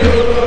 Hey,